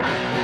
Bye.